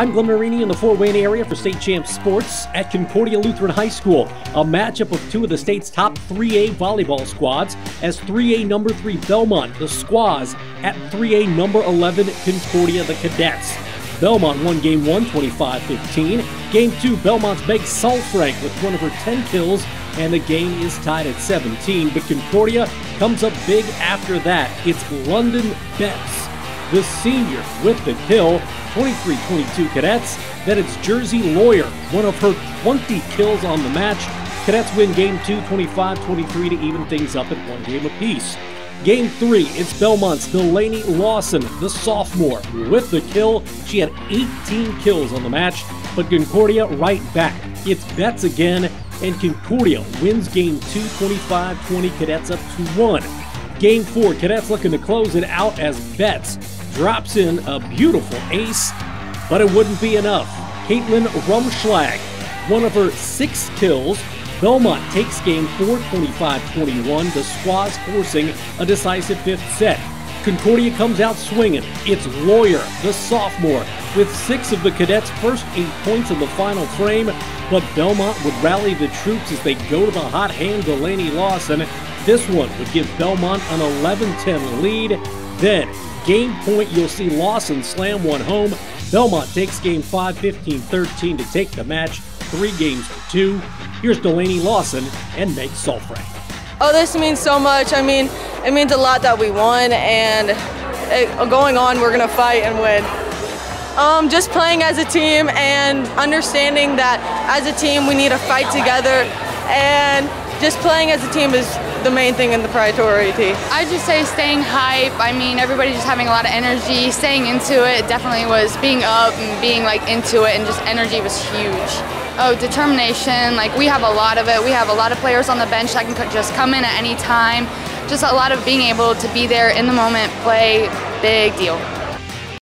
I'm Glenn Marini in the Fort Wayne area for State Champ Sports at Concordia Lutheran High School. A matchup of two of the state's top 3A volleyball squads as 3A number 3 Bellmont, the Squaws, at 3A number 11 Concordia, the Cadets. Bellmont won game 1 25 15. Game 2, Bellmont's Meg Sulfrank with one of her 10 kills, and the game is tied at 17. But Concordia comes up big after that. It's London Betts, the senior, with the kill. 23 22 Cadets. Then it's Jersey Lawyer, one of her 20 kills on the match. Cadets win game 2 25 23 to even things up at one game apiece. Game 3, it's Bellmont's Delaney Lawson, the sophomore, with the kill. She had 18 kills on the match, but Concordia right back. It's Betts again, and Concordia wins game 2 25 20, Cadets up to 1. Game 4, Cadets looking to close it out as Betts drops in a beautiful ace, but it wouldn't be enough. Caitlin Rumschlag, one of her six kills. Bellmont takes game 4 25 21, the Squaws forcing a decisive fifth set. Concordia comes out swinging. It's Lawyer, the sophomore, with six of the cadets' first eight points in the final frame. But Bellmont would rally the troops as they go to the hot hand Delaney Lawson. This one would give Bellmont an 11 10 lead. Then Game point, you'll see Lawson slam one home. Bellmont takes game 5, 15 13 to take the match, three games to two. Here's Delaney Lawson and Meg Sulfrank. Oh, this means so much. I mean, it means a lot that we won, and it, going on, we're going to fight and win. Um, just playing as a team and understanding that as a team we need to fight together, and just playing as a team is the main thing in the priority. I just say staying hype. I mean, everybody just having a lot of energy, staying into it. Definitely was being up and being like into it, and just energy was huge. Oh, determination. Like we have a lot of it. We have a lot of players on the bench that can just come in at any time. Just a lot of being able to be there in the moment, play, big deal.